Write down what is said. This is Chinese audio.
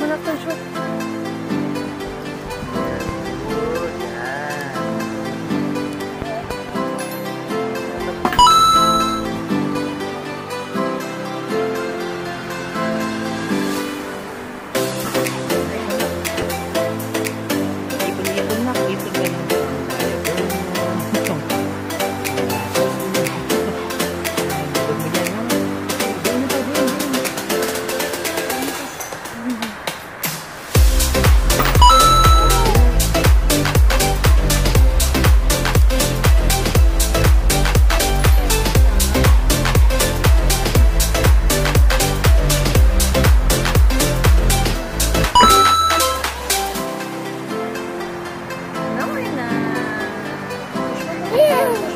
妈妈快说 Yeah.